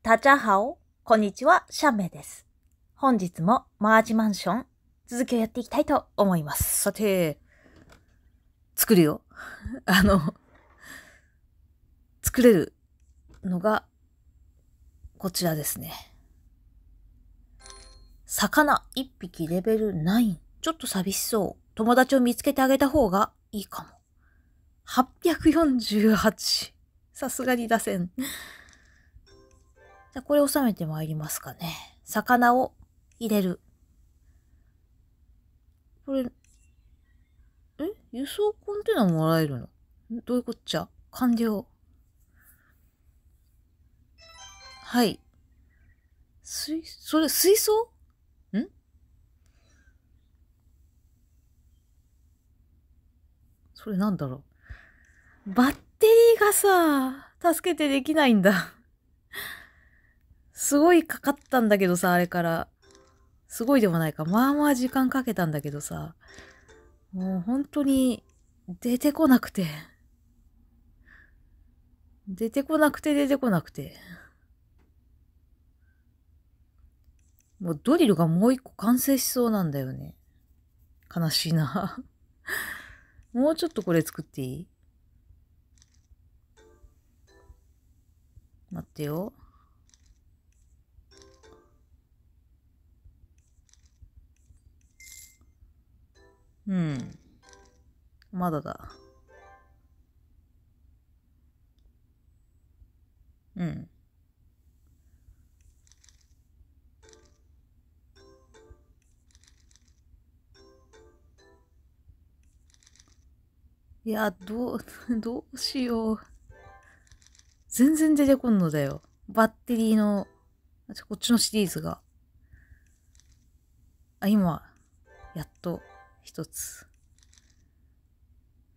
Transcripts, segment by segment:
大家好、こんにちは、シャンメイです。本日もマージマンション、続きをやっていきたいと思います。さて、作るよ。あの、作れるのが、こちらですね。魚1匹レベル9。ちょっと寂しそう。友達を見つけてあげた方がいいかも。848。さすがに出せん。これ収めてまいりますかね。魚を入れる。これ、え？輸送コンテナもらえるの？どういうこっちゃ？完了。はい。水、それ水槽？ん？それなんだろう？バッテリーがさ、助けてできないんだ。すごいかかったんだけどさ、あれから。すごいでもないか。まあまあ時間かけたんだけどさ。もう本当に出てこなくて。出てこなくて出てこなくて。もうドリルがもう一個完成しそうなんだよね。悲しいな。もうちょっとこれ作っていい？待ってよ。うん。まだだ。うん。いや、どう、どうしよう。全然出てこんのだよ。バッテリーの、こっちのシリーズが。あ、今、やっと、一つ。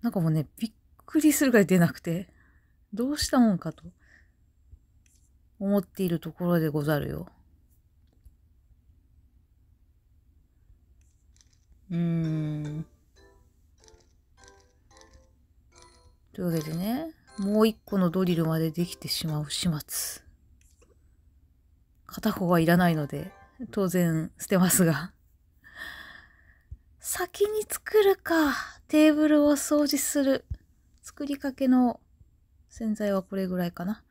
なんかもうね、びっくりするぐらい出なくて、どうしたもんかと、思っているところでござるよ。うーん。というわけでね、もう一個のドリルまでできてしまう始末。片方はいらないので、当然捨てますが。先に作るか。テーブルを掃除する。作りかけの洗剤はこれぐらいかな。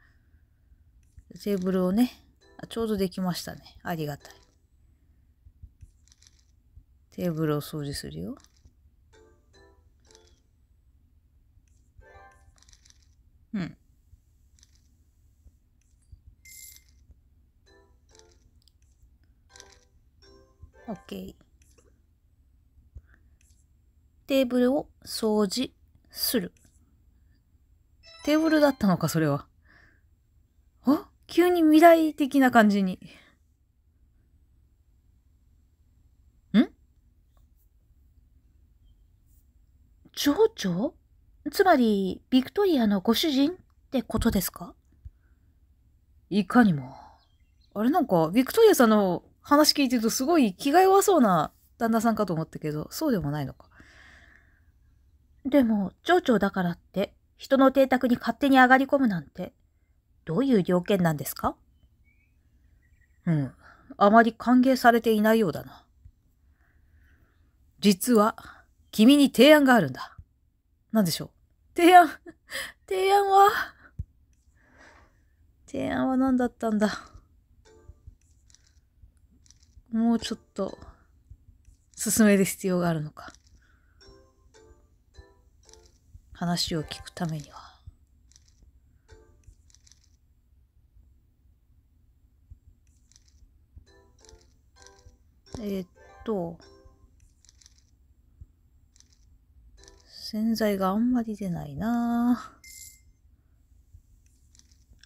テーブルをね、あちょうどできましたね。ありがたい。テーブルを掃除するよ。うん。OK。テーブルを掃除する。テーブルだったのか、それは。あ？急に未来的な感じに。ん？蝶々？つまり、ビクトリアのご主人ってことですか？いかにも。あれ？なんか、ビクトリアさんの話聞いてるとすごい気が弱そうな旦那さんかと思ったけど、そうでもないのか。でも、蝶々だからって、人の邸宅に勝手に上がり込むなんて、どういう条件なんですか？うん。あまり歓迎されていないようだな。実は、君に提案があるんだ。なんでしょう？提案、提案は、提案は何だったんだ？もうちょっと、進める必要があるのか。話を聞くためには。えーっと、洗剤があんまり出ないな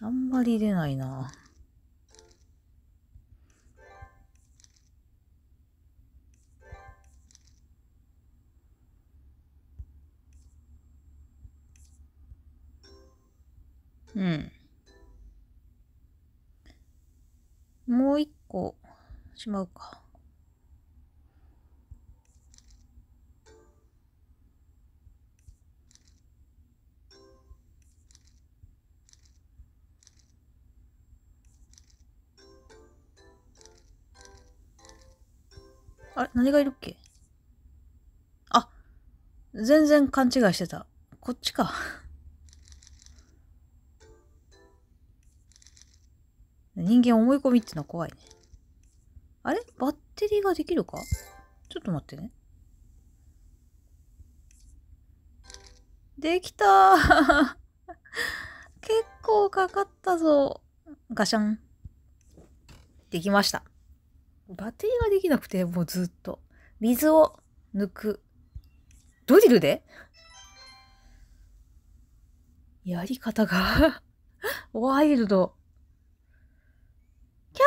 あんまり出ないなうん。もう一個しまうか。あれ何がいるっけ？あ、全然勘違いしてた。こっちか。人間思い込みってのは怖いね。あれ？バッテリーができるか？ちょっと待ってね。できたー 結構かかったぞ。ガシャン。できました。バッテリーができなくて、もうずっと。水を抜く。ドリルで？やり方が ワイルド。キャ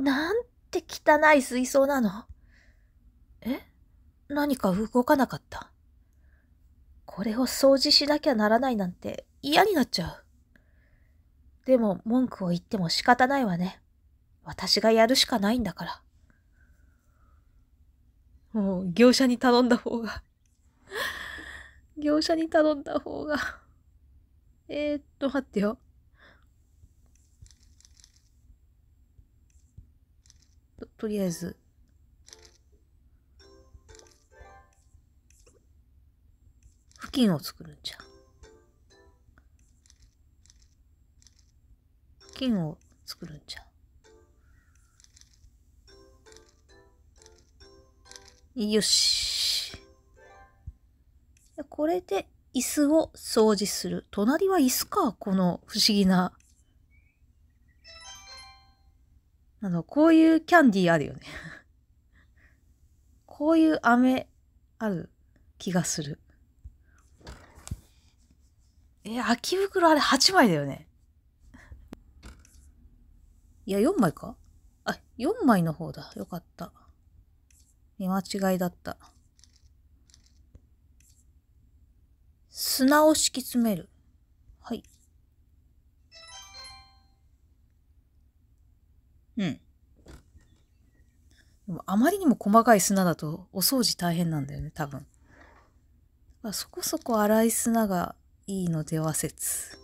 ーなんて汚い水槽なの？え？何か動かなかった？これを掃除しなきゃならないなんて嫌になっちゃう。でも文句を言っても仕方ないわね。私がやるしかないんだから。もう業者に頼んだ方が業者に頼んだ方がえー、っと、待ってよ。と、とりあえず。布巾を作るんじゃ。布巾を作るんじゃ。よし。これで椅子を掃除する。隣は椅子か、この不思議な。あの、こういうキャンディーあるよね。こういう飴ある気がする。え、空き袋あれ8枚だよね。いや、4枚か？あ、4枚の方だ。よかった。見間違いだった。砂を敷き詰める。はい。うん。でもあまりにも細かい砂だとお掃除大変なんだよね、多分。そこそこ粗い砂がいいのでは説。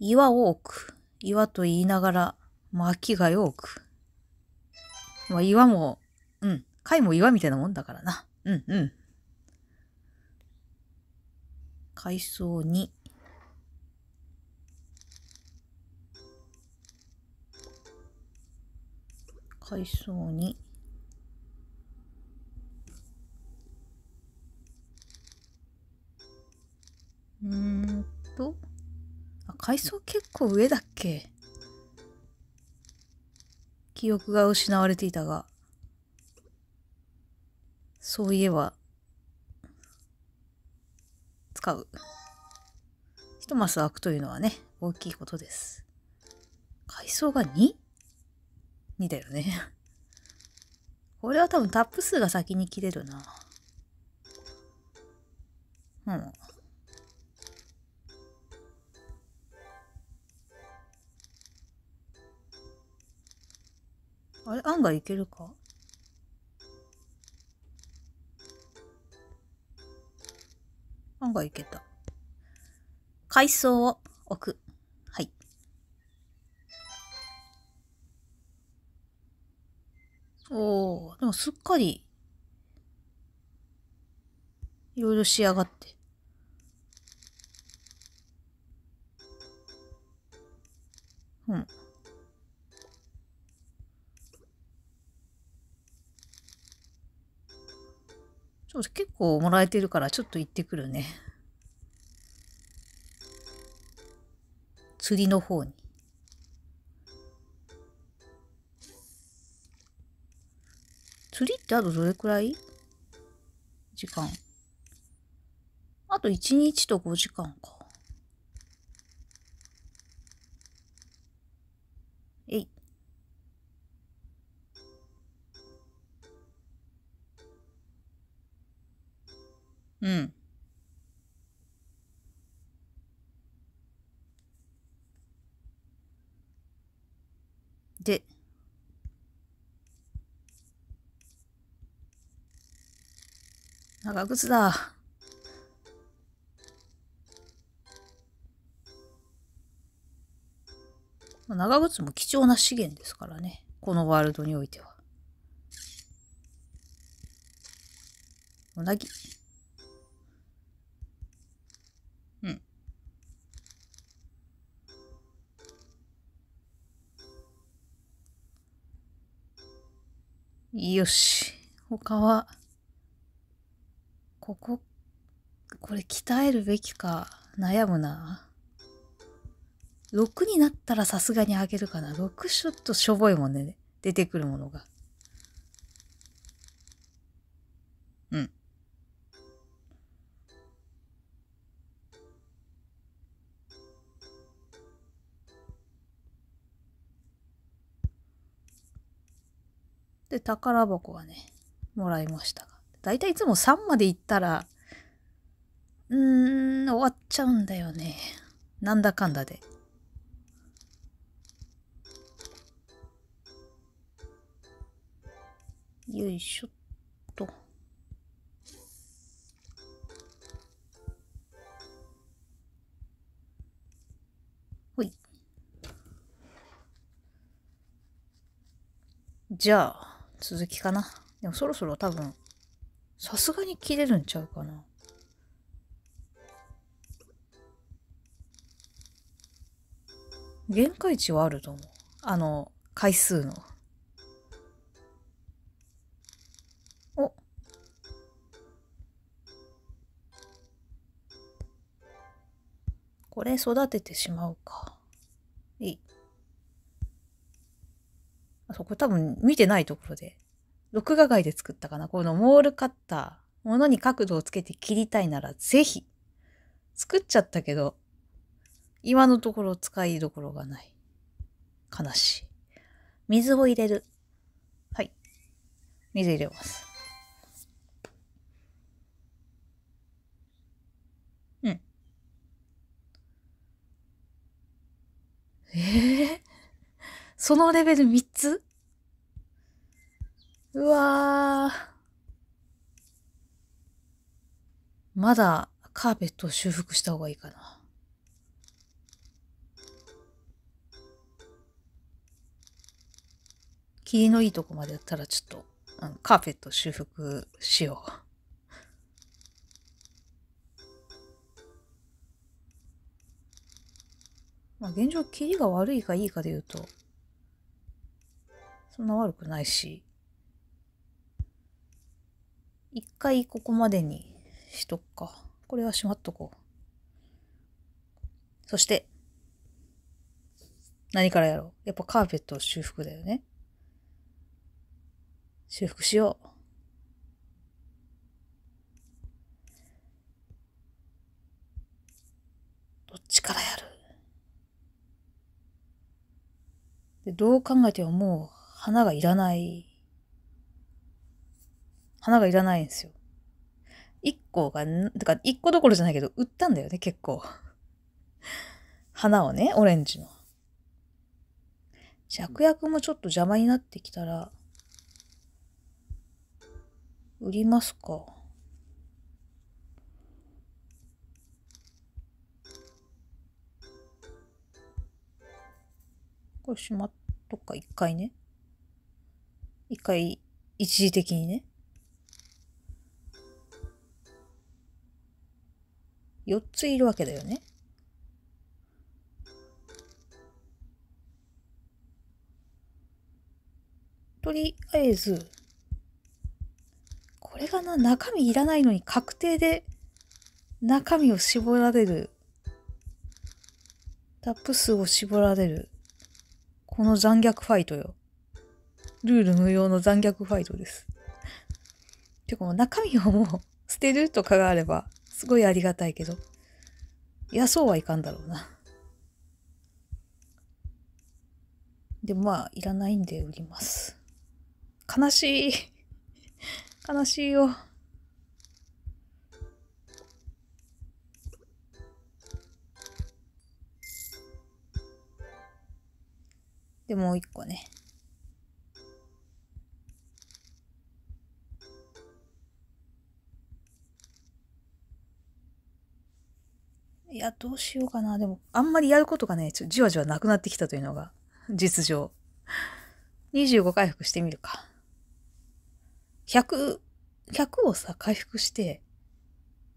岩多く、岩と言いながら巻きが多く。まあ、岩も、うん、貝も岩みたいなもんだからな。うんうん。海藻に、海藻に、うんと、あ、海藻結構上だっけ？記憶が失われていたが、そういえば、使う。一マス開くというのはね、大きいことです。階層が2だよね。これは多分タップ数が先に切れるな。うん。あれ案外いけるか？案外いけた。海藻を置く。おー、でもすっかり、いろいろ仕上がって。うん。ちょっと結構もらえてるからちょっと行ってくるね。釣りの方に。釣りってあとどれくらい？時間。あと1日と5時間か。えい。うん。で、長靴だ。長靴も貴重な資源ですからね。このワールドにおいては。うなぎ。うん。よし。他は、ここ、これ鍛えるべきか悩むな。6になったらさすがにあげるかな。6ちょっとしょぼいもんね。出てくるものが。うん。で、宝箱がね、もらいましたが。だいたいいつも3まで行ったら、うーん、終わっちゃうんだよね。なんだかんだで。よいしょっと。ほい。じゃあ、続きかな。でもそろそろ多分、さすがに切れるんちゃうかな。限界値はあると思う。あの、回数の。おこれ育ててしまうか。いい。あ、そこ多分見てないところで。録画外で作ったかな？このモールカッター。ものに角度をつけて切りたいならぜひ。作っちゃったけど、今のところ使いどころがない。悲しい。水を入れる。はい。水入れます。うんええー、そのレベル3つ？うわー。まだカーペットを修復した方がいいかな。霧のいいとこまでやったらちょっと、うん、カーペット修復しよう。まあ現状、キリが悪いかいいかで言うと、そんな悪くないし、一回ここまでにしとくか。これはしまっとこう。そして、何からやろうやっぱカーペット修復だよね。修復しよう。どっちからやるでどう考えてももう花がいらない。花がいらないんですよ。一個が、てか一個どころじゃないけど、売ったんだよね、結構。花をね、オレンジの。芍薬もちょっと邪魔になってきたら、売りますか。これしまっとか、一回ね。一回、一時的にね。四ついるわけだよね。とりあえず、これがな、中身いらないのに確定で中身を絞られる。タップ数を絞られる。この残虐ファイトよ。ルール無用の残虐ファイトです。てかもう中身をもう捨てるとかがあれば、すごいありがたいけど。いや、そうはいかんだろうな。でもまあ、いらないんで売ります。悲しい。悲しいよ。で、もう一個ね。いや、どうしようかな。でも、あんまりやることがね、ちょじわじわなくなってきたというのが実情。25回復してみるか。100、100をさ、回復して、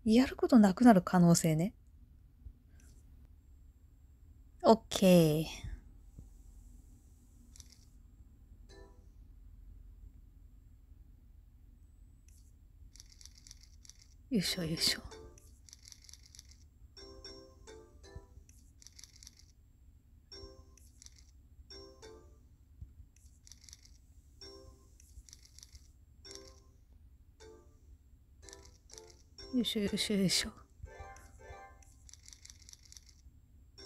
やることなくなる可能性ね。オッケー。よいしょよいしょ。よいしょよいしょよいしょ。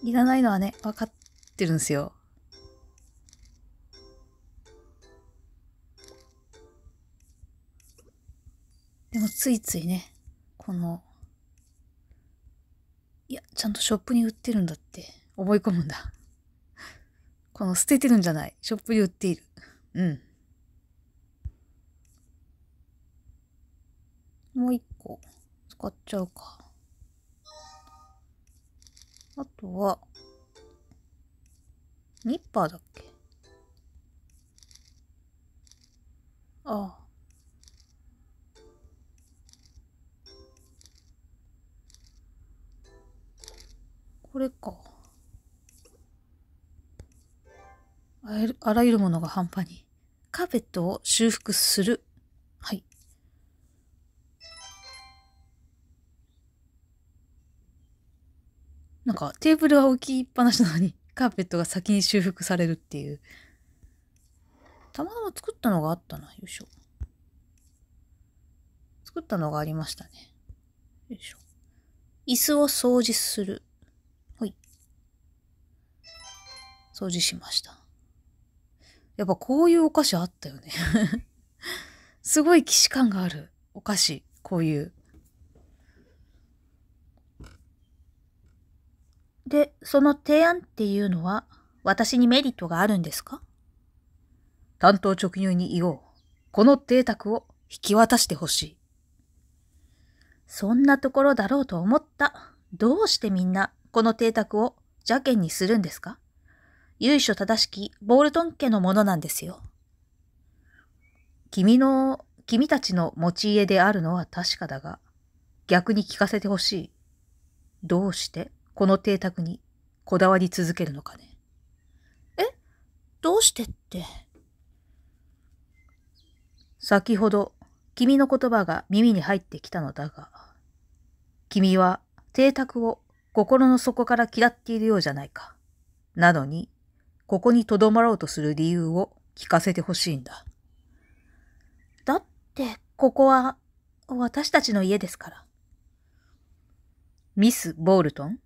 いらないのはね、分かってるんですよ。でもついついね、この、いや、ちゃんとショップに売ってるんだって思い込むんだ。この捨ててるんじゃない。ショップに売っている。うん。もう一個。使っちゃうか。あとは、ニッパーだっけ？ああ。これか。あらゆるものが半端に。カーペットを修復する。なんかテーブルは置きっぱなしなのに、カーペットが先に修復されるっていう。たまたま作ったのがあったな。よいしょ。作ったのがありましたね。よいしょ。椅子を掃除する。ほい。掃除しました。やっぱこういうお菓子あったよね すごい既視感があるお菓子。こういう。で、その提案っていうのは私にメリットがあるんですか？担当直入に言おう。この邸宅を引き渡してほしい。そんなところだろうと思った。どうしてみんなこの邸宅を邪険にするんですか？由緒正しきボールトン家のものなんですよ。君の、君たちの持ち家であるのは確かだが、逆に聞かせてほしい。どうして？この邸宅にこだわり続けるのかね？え？どうしてって？先ほど君の言葉が耳に入ってきたのだが、君は邸宅を心の底から嫌っているようじゃないか。なのに、ここに留まろうとする理由を聞かせてほしいんだ。だって、ここは私たちの家ですから。ミス・ボールトン？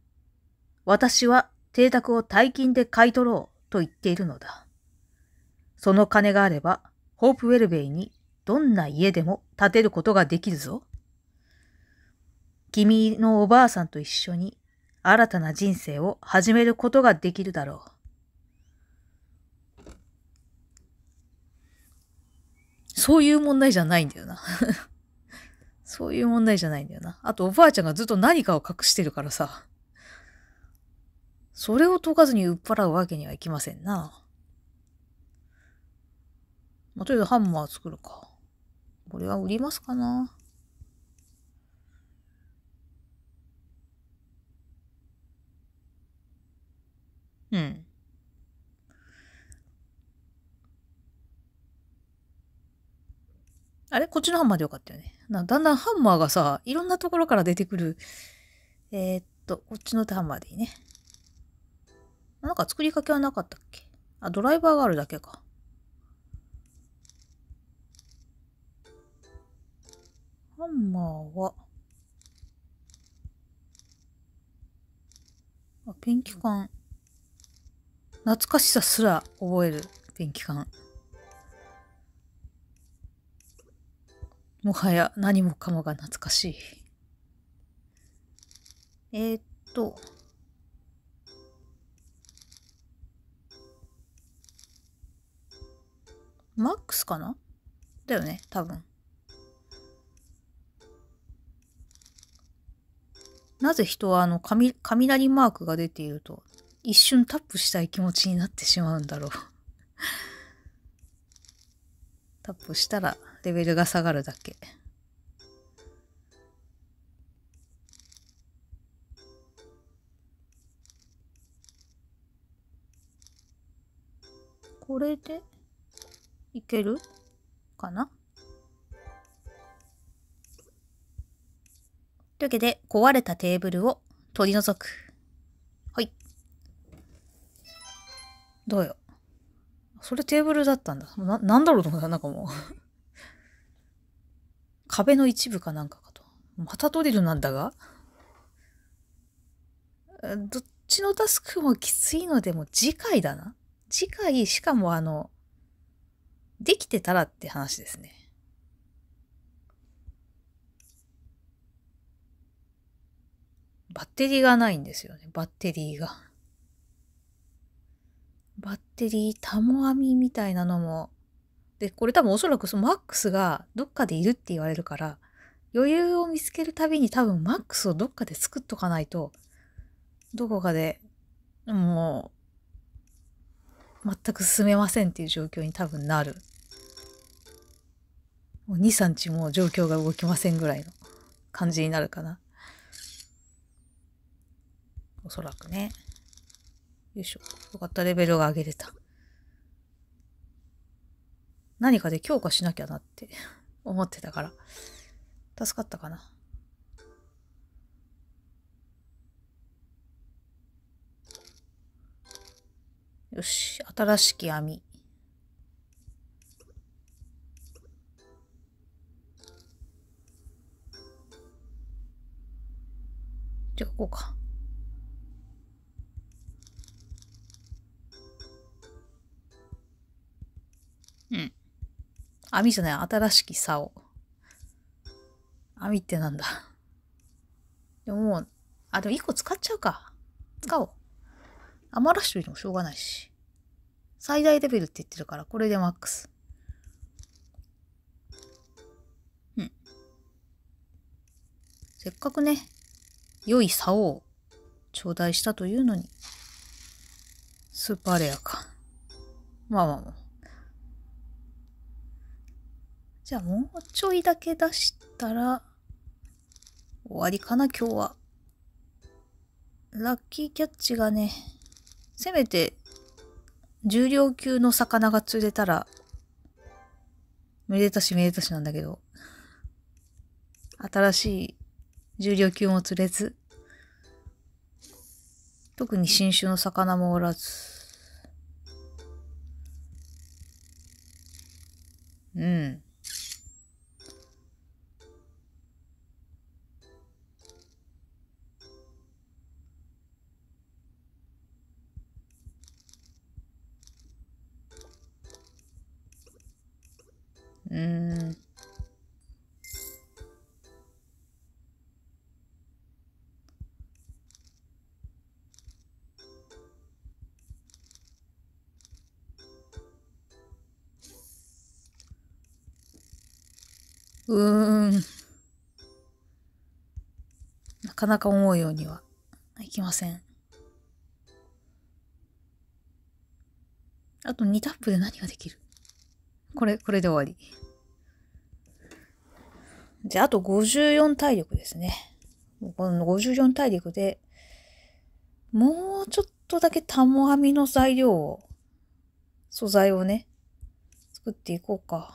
私は邸宅を大金で買い取ろうと言っているのだ。その金があれば、ホープウェルベイにどんな家でも建てることができるぞ。君のおばあさんと一緒に新たな人生を始めることができるだろう。そういう問題じゃないんだよな。そういう問題じゃないんだよな。あとおばあちゃんがずっと何かを隠してるからさ。それを解かずに売っ払うわけにはいきませんな。まあ、とりあえずハンマー作るか。これは売りますかな。うん。あれ？こっちのハンマーでよかったよね。だんだんハンマーがさ、いろんなところから出てくる。えー、っと、こっちのハンマーでいいね。なんか作りかけはなかったっけ？あ、ドライバーがあるだけか。ハンマーは、あ、ペンキ缶。懐かしさすら覚えるペンキ缶。もはや何もかもが懐かしい。えー、っと、マックスかな？だよね、多分。なぜ人はあの雷マークが出ていると一瞬タップしたい気持ちになってしまうんだろう。タップしたらレベルが下がるだけ。これで？いける？かな？というわけで、壊れたテーブルを取り除く。はい。どうよ？それテーブルだったんだ。な、なんだろうと思った。なんかもう 壁の一部かなんかかと。またドリルなんだが？どっちのタスクもきついのでも次回だな。次回、しかもあの、できてたらって話ですね。バッテリーがないんですよね。バッテリーが。バッテリー、タモ編みみたいなのも。で、これ多分おそらくそのマックスがどっかでいるって言われるから、余裕を見つけるたびに多分マックスをどっかで作っとかないと、どこかでもう、全く進めませんっていう状況に多分なる。もう2、3日もう状況が動きませんぐらいの感じになるかな。おそらくね。よいしょ。よかった、レベルが上げれた。何かで強化しなきゃなって思ってたから。助かったかな。よし、新しき網。じゃあ、こうか。うん。網じゃない、新しき竿。網ってなんだ。でももう、あ、でも一個使っちゃうか。使おう。余らしといてもしょうがないし。最大レベルって言ってるから、これでマックス。うん。せっかくね、良い竿を頂戴したというのに、スーパーレアか。まあまあまあ。じゃあもうちょいだけ出したら、終わりかな、今日は。ラッキーキャッチがね、せめて、重量級の魚が釣れたら、めでたしめでたしなんだけど、新しい重量級も釣れず、特に新種の魚もおらず、うん。うん。うーん。なかなか思うようにはいきません。あと2タップで何ができる？これ、これで終わり。で、あと54体力ですね。この54体力で、もうちょっとだけタモ編みの材料を、素材をね、作っていこうか。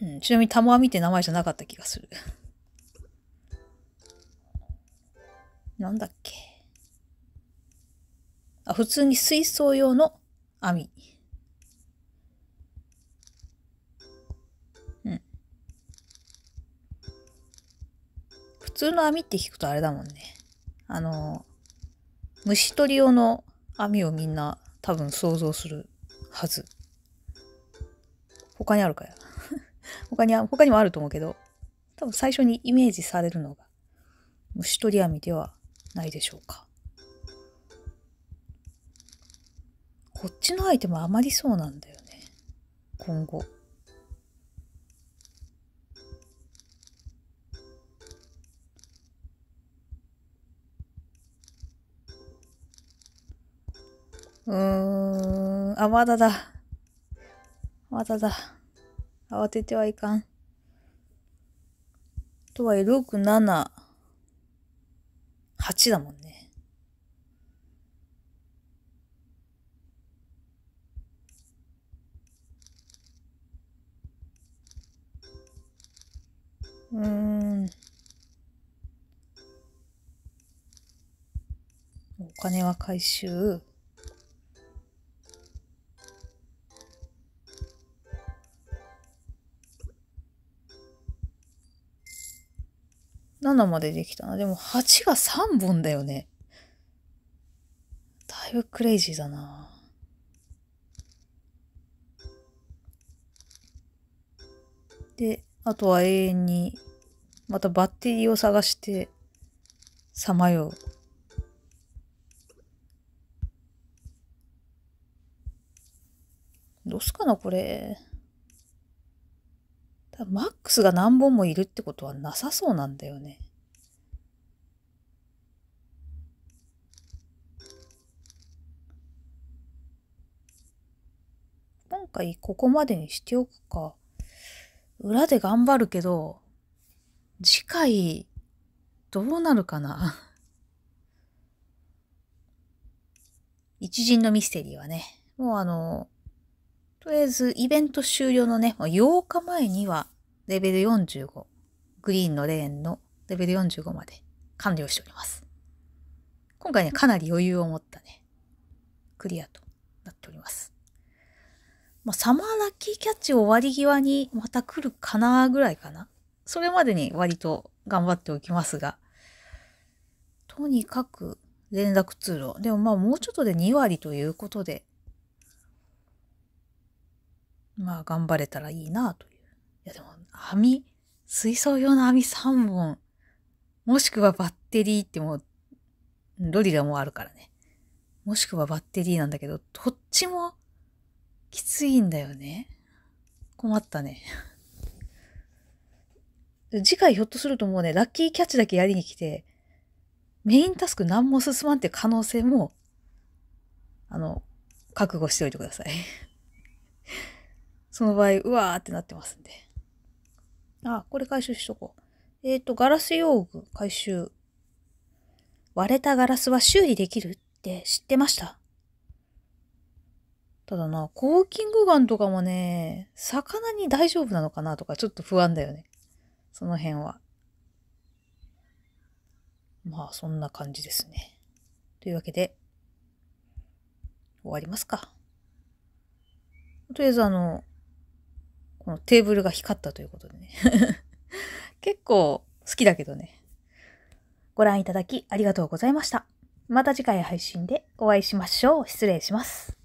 うん、ちなみにタモ編みって名前じゃなかった気がする。なんだっけ。あ、普通に水槽用の網。うん。普通の網って聞くとあれだもんね。あの、虫取り用の網をみんな多分想像するはず。他にあるかよ。他に、他にもあると思うけど、多分最初にイメージされるのが虫取り網ではないでしょうか。こっちのアイテム余りそうなんだよね。今後。うーんあまだだまだだ慌ててはいかん。とはいえ678だもんね。回収。7までできたな。でも8が3本だよね。だいぶクレイジーだな。で、あとは永遠に、またバッテリーを探して、さまよう。どうすかな、これ。マックスが何本もいるってことはなさそうなんだよね。今回ここまでにしておくか。裏で頑張るけど、次回、どうなるかな。一陣のミステリーはね、もうあの、とりあえずイベント終了のね、8日前にはレベル45、グリーンのレーンのレベル45まで完了しております。今回ね、かなり余裕を持ったね、クリアとなっております。まあ、サマーラッキーキャッチ終わり際にまた来るかなぐらいかな。それまでに割と頑張っておきますが、とにかく連絡通路。でもまあもうちょっとで2割ということで、まあ頑張れたらいいなという。いやでも網、水槽用の網3本、もしくはバッテリーってもう、ロリラもあるからね。もしくはバッテリーなんだけど、どっちもきついんだよね。困ったね。次回ひょっとするともうね、ラッキーキャッチだけやりに来て、メインタスク何も進まんって可能性も、あの、覚悟しておいてください。その場合、うわーってなってますんで。あ、これ回収しとこう。えっ、ー、と、ガラス用具回収。割れたガラスは修理できるって知ってました？ただな、コーキングガンとかもね、魚に大丈夫なのかなとかちょっと不安だよね。その辺は。まあ、そんな感じですね。というわけで、終わりますか。とりあえずあの、このテーブルが光ったということでね。結構好きだけどね。ご覧いただきありがとうございました。また次回配信でお会いしましょう。失礼します。